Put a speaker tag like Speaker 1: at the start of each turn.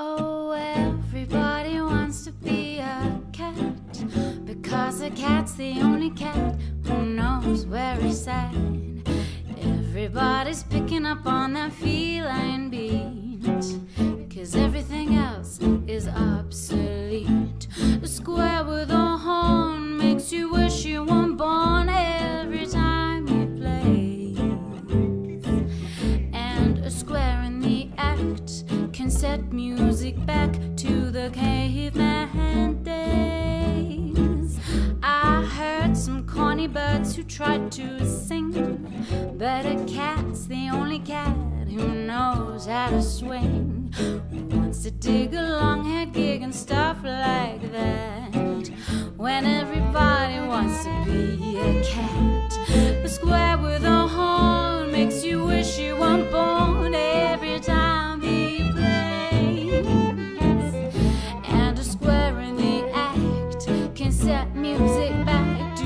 Speaker 1: Oh, everybody wants to be a cat because a cat's the only cat who knows where he's at. Everybody's picking up on that feline beat because everything else is obsolete. A square with a horn makes you wish you weren't born every time he play, and a square in the act set music back to the caveman days. I heard some corny birds who tried to sing, but a cat's the only cat who knows how to swing. Wants to dig a long head gig and stuff like that. When everybody wants to be a cat, the square